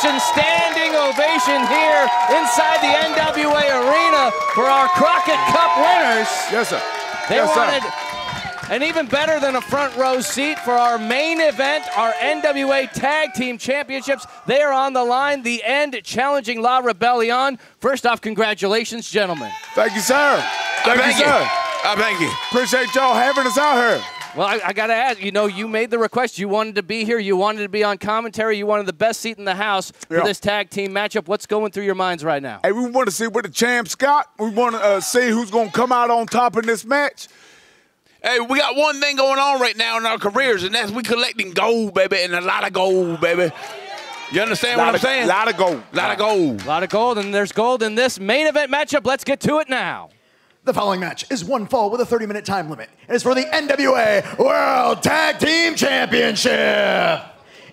introduction. Standing ovation here inside the NWA arena for our Crockett Cup winners. Yes, sir. They yes, wanted sir. an even better than a front row seat for our main event, our NWA Tag Team Championships. They are on the line, the end, challenging La Rebellion. First off, congratulations, gentlemen. Thank you, sir. Thank, thank you, you. sir. I thank you. Appreciate y'all having us out here. Well, I, I got to ask, you know, you made the request. You wanted to be here. You wanted to be on commentary. You wanted the best seat in the house for Yeah. this tag team matchup. What's going through your minds right now? Hey, we want to see what the champs got. We want to uh, see who's going to come out on top in this match. Hey, we got one thing going on right now in our careers, and that's we collecting gold, baby, and a lot of gold, baby. You understand lot what I'm of, saying? A lot of gold. A lot of gold. A lot of gold, and there's gold in this main event matchup. Let's get to it now. The following match is one fall with a 30 minute time limit. And It is for the NWA World Tag Team Championship.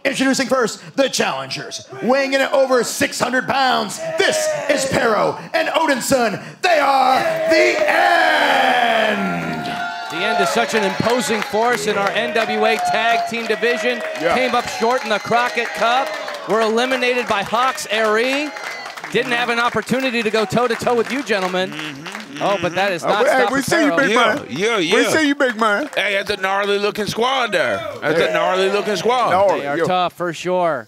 Introducing first the challengers, weighing in at over 600 pounds. This is Parrow and Odinson. They are the end. The end is such an imposing force in our NWA Tag Team division. Yeah. Came up short in the Crockett Cup. Were eliminated by Hawx Aerie. Didn't have an opportunity to go toe to toe with you, gentlemen. Mm-hmm. Oh, but that is Uh, not we- hey, we see you, Parrow. big Yeah, man. yeah, yeah. We see you, big man. Hey, that's a gnarly looking squad there. That's a gnarly looking squad. Gnarly. They are Yo. tough for sure.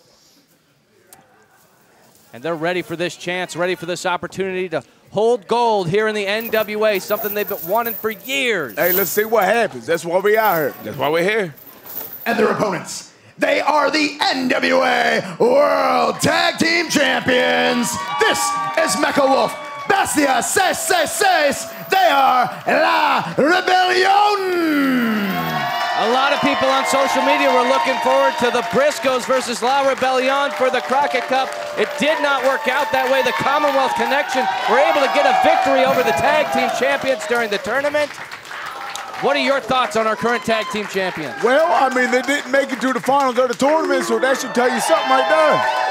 And they're ready for this chance, ready for this opportunity to hold gold here in the NWA, something they've been wanting for years. Hey, let's see what happens. That's why we are here. That's why we're here. And their opponents, they are the NWA World Tag Team Champions. This is Mecha Wolf, Bestia 666. They are La Rebellion. A lot of people on social media were looking forward to the Briscoes versus La Rebellion for the Crockett Cup. It did not work out that way. The Commonwealth Connection were able to get a victory over the tag team champions during the tournament. What are your thoughts on our current tag team champions? Well, I mean, they didn't make it to the finals of the tournament, so that should tell you something right there.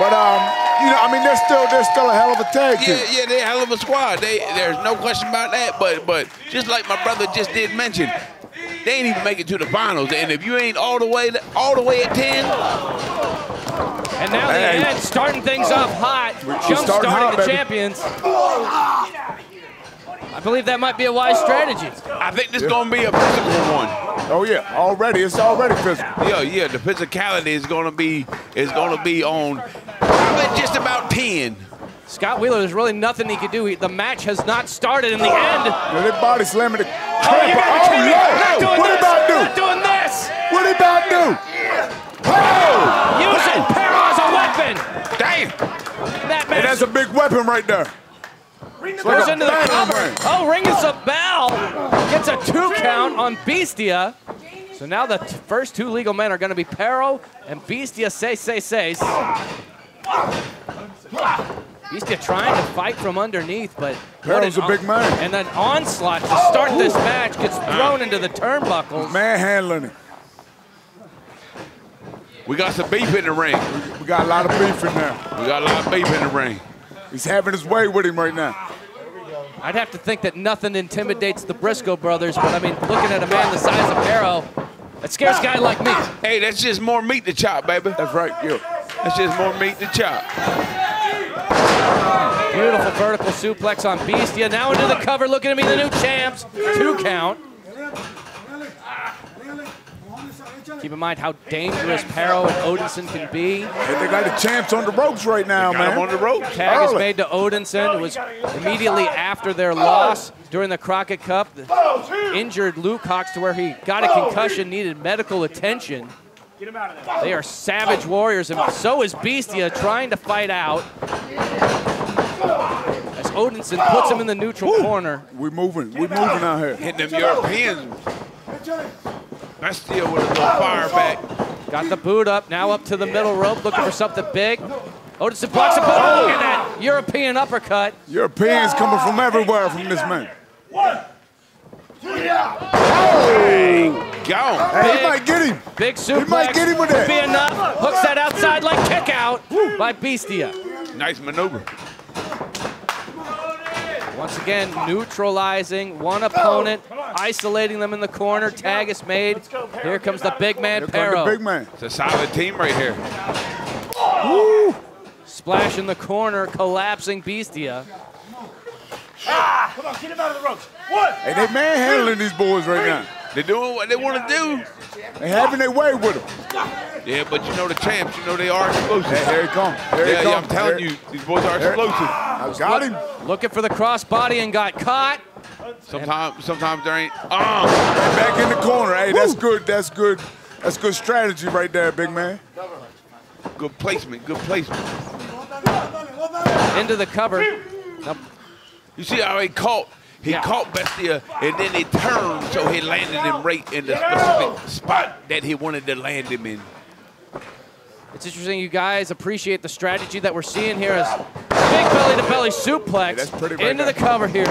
But um, you know, I mean, they're still they're still a hell of a tag team. Yeah, yeah, they're a hell of a squad. They, there's no question about that. But, but just like my brother just did mention, they ain't even make it to the finals. And if you ain't all the way, all the way at ten, And now the Hey. end, starting things off hot, jump starting hot, the baby. champions. I believe that might be a wise strategy. I think this is gonna be a physical one. Oh yeah, already it's already physical. Yeah, yeah. The physicality is gonna be is gonna be on probably just about ten. Scott Wheeler, there's really nothing he could do. He, the match has not started in the end. Yeah, they body slamming the Oh, you gotta Oh, kill me. Lord. Not doing What this. about to Not do? doing this. What about do? Oh! Using Parrow as a weapon. Damn. That Hey, that's match a big weapon right there. goes into the cover. bang. Oh, rings a bell. Gets a two count on Bestia. So now the first two legal men are going to be Parrow and Bestia say, say, says. Bestia trying to fight from underneath, but what Parrow's an a big man. And then onslaught to start this match gets ah. thrown into the turnbuckles. Manhandling it. We got some beef in the ring. We got a lot of beef in there. We got a lot of beef in the ring. He's having his way with him right now. I'd have to think that nothing intimidates the Briscoe brothers, but I mean, looking at a man the size of Parrow, it scares a guy like me. Hey, that's just more meat to chop, baby. That's right, yo. That's just more meat to chop. Beautiful vertical suplex on Bestia. Now into the cover, looking to be the new champs. Two count. Keep in mind how dangerous Parrow and Odinson can be. They got the champs on the ropes right now, man. on the rope. Tag is made to Odinson. It was immediately after their loss during the Crockett Cup. Injured Luke Hawx to where he got a concussion, needed medical attention. They are savage warriors, and so is Bestia trying to fight out. As Odinson puts him in the neutral corner. We're moving. We're moving out here. Hitting them Europeans. Bestia with a little fire back. Got the boot up, now up to the middle rope, looking for something big. Odinson blocks it, but look at that European uppercut. Europeans coming from everywhere from this man. Gone. Hey, Big- he might get him. Big suplex. He might get him with that. Be enough. Hooks that outside like kick out by Bestia. Nice maneuver. Once again, neutralizing one opponent, oh, isolating them in the corner. Tag is made. Here comes the big man, Here comes the big man. It's a solid team right here. Woo. Splash in the corner, collapsing Bestia. Ah, come on, get him out of the ropes. One. Hey, they manhandling these boys right now. They're doing what they want to do. They're having their way with them. Yeah, but you know the champs, you know they are explosive. Hey, here he come. Here he Yeah, come. yeah, I'm telling Here- you, these boys are Here- explosive. I got him. Looking for the crossbody and got caught. Sometimes, sometimes there ain't. Ah, Back in the corner. Hey, that's good. That's good. That's good strategy right there, big man. good placement, good placement. Into the cover. You see how he caught? He Yeah. caught Bestia, and then he turned so he landed him right in the specific spot that he wanted to land him in. It's interesting you guys appreciate the strategy that we're seeing here as big belly to belly suplex that's pretty right into the cover here.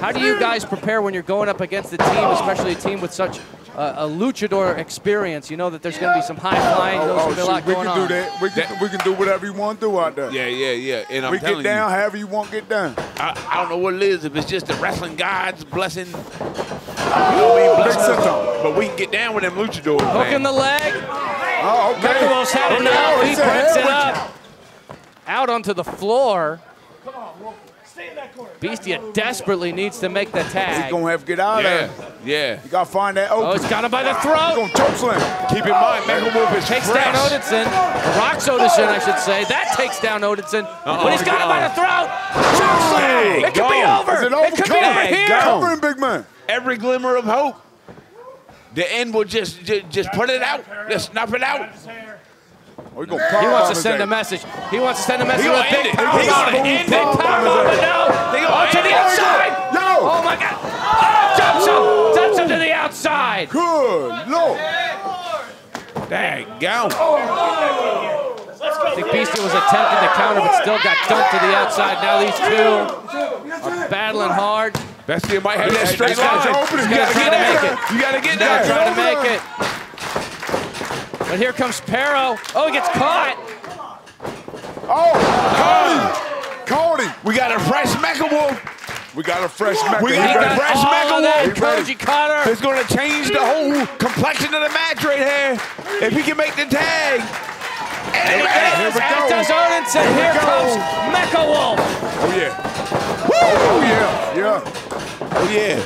How do you guys prepare when you're going up against a team, especially a team with such uh, a luchador experience? You know that there's going to be some high flying, there's Oh, going to shoot, we going can on. do that. We can, we can do whatever you want to do out there. Yeah, yeah, yeah. And I'm we telling get down you, however you want to get down. I, I don't know what it is. If it's just the wrestling gods blessing, you know what I mean, blessing us. But we can get down with them luchadors, Hook in the leg. Oh, okay. Mechalow's had Okay, enough. oh, He he breaks it with up. Out onto the floor. Come on, Wolf. Stay in that corner. Bestia desperately needs to make the you. tag. He gonna have to get out of Yeah, there. yeah. You gotta find that Oh, open. it's got him by the He throat. gonna choke slam. Keep in mind, Mecha Wolf is Takes fresh. down Odinson. Rocks Odinson, I should say. That takes down Odinson. But he's got him by the throat. Choke slam. It could be over. Is it over? It could be over here. Cover him, big man. Every glimmer of hope. The end will just, just, just put it out. Just snuff it out. Oh, he He wants to send a message. He wants to send a message He with gonna a end big it. power He bomb. gonna end it. power bomb, but no. He gonna Oh, to the outside. Yo. Oh, my God. Oh, jumps him. Jumps him to the outside. Good lord. Dang, go. I think Beastie was attempting to counter, but still got dumped to the outside. Now these two are battling hard. Bestia might have that straight line. You gotta Trying get to make there. it. You gotta get Now there. trying to make it. But here comes Parrow. Oh, he gets caught. Oh, Cody. Cody. We got a fresh Mecha Wolf. We got a fresh Mecha. We He got He a ready. fresh all Mecha of that Wolf. Koji Cutter. It's gonna change the whole complexion of the match right here. If he can make the tag. And Here he we go. As does Odinson. Here we Here comes Mecha Wolf. Oh yeah. Oh yeah. Yeah. Oh yeah.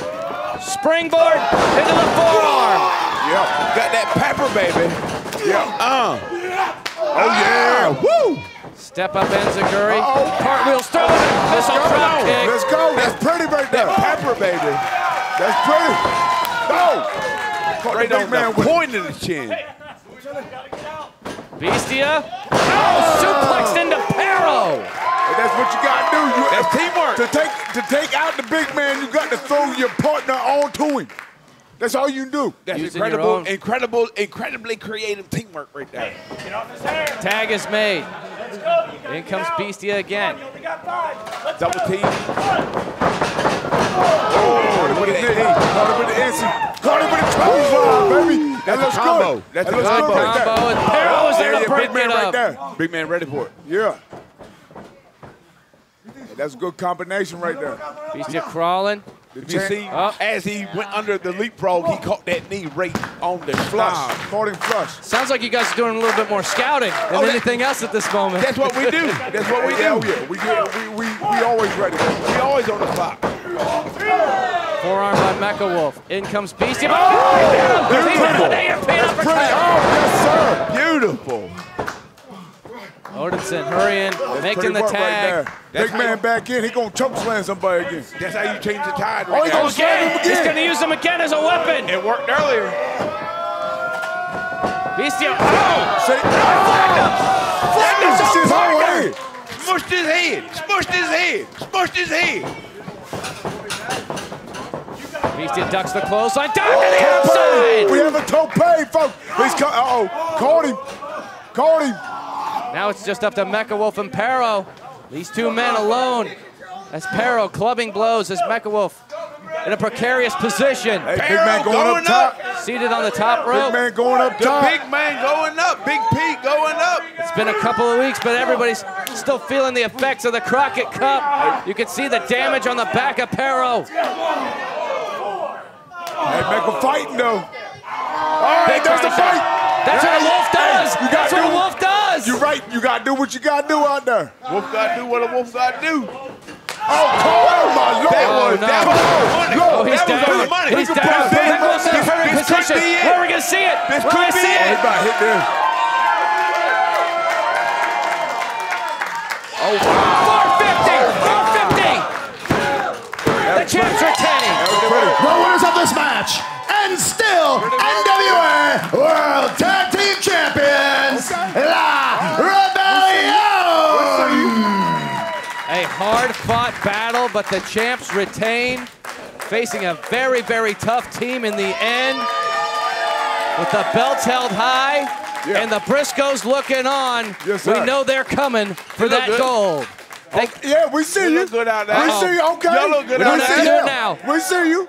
Springboard into the forearm. Yeah. Got that pepper, baby. Yeah. Uh. Oh yeah. Woo! Step up Enziguri. Uh-oh. Cartwheel throw. Missile drop kick. Let's go. That's pretty right there. Pepper, baby. That's pretty. Go. Caught Right the on big man the with point of the chin. Bestia. Oh, suplexed into Parrow. And that's what you got to do. You, That's teamwork. To take to take out the big man, you got to throw your partner onto him. That's all you can do. That's Using incredible, own- incredible, incredibly creative teamwork right there. Get off his hair. Tag is made. Let's go. You In comes out. Bestia again. You only got five. Let's Double go. team. Caught him with the knee. Caught him with the instant. Caught him with the clothesline, baby. That That's a combo. good. That's that a looks combo. right there. Combo. And Parrow is there to yeah, break big man it right up. there. Big man ready for it. Yeah. That's a good combination right there. Bestia crawling. Did you see, Up. as he went under the leapfrog, he caught that knee right on the Flush. flush. Caught him flush. Sounds like you guys are doing a little bit more scouting than Oh, that- anything else at this moment. That's what we do. That's what we Yeah, oh, do. yeah. We, get, we, we, we always ready. We always on the spot. Forearm by Mecha Wolf. In comes Beastie. Oh, Beautiful. European That's pretty. uppercut. Oh, yes, sir. Beautiful. Odinson hurrying, making the work right tag. Big man back in. He gonna choke slam somebody again. That's how you change the tide Oh, right he there. gonna slam him Again, he's going to use him again as a weapon. It worked earlier. Beastie. Oh, See? Flash oh! his whole head. Smushed his head. Smushed his head. Smushed his head. Beastie ducks the clothesline. Down to the Tope. We have a tope, folks. He's co- uh-oh. Caught him. Caught him. Now it's just up to Mecha Wolf and Parrow. These two men alone. As Parrow clubbing blows as Mecha Wolf in a precarious position. Hey, big man going, going up top. Seated on the top row. Big man going up The big man going up. Big Pete going up. It's been a couple of weeks, but everybody's still feeling the effects of the Crockett Cup. You can see the damage on the back of Parrow. Hey, make fighting though. All right, Big that's the fight. That's what a wolf does. you That's gotta what a wolf does. You right. You gotta do what you gotta do out there. Wolf got to do what a wolf got to do. Oh, oh my lord. That Oh, was, no. that was money. Oh, he's that was down. good money. He's We can down. put this- Nicholas in a this- perfect this could position. be it. Where are we going to see it? This Where are could going to be see it. It? about hit this. Oh, wow. 450. 450. The champs retain. The winners of this match, and still NWA World Tag Team Champions, La Rebellion! A hard-fought battle, but the champs retain, facing a very, very tough team in the end. With the belts held high Yeah. and the Briscoes looking on, Yes, we know they're coming for They that good. gold. Oh, they, Yeah, we see You you. good out there. We see you. Okay. Y'all look good we out see there. you. Now. We see you.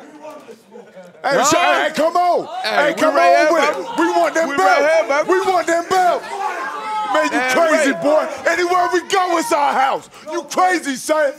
Hey, Right. sh- hey, come on. Hey, we come on with it. We want them We belts. right here, we want them belts. Man, you crazy, boy. Anywhere we go, it's our house. You crazy, son.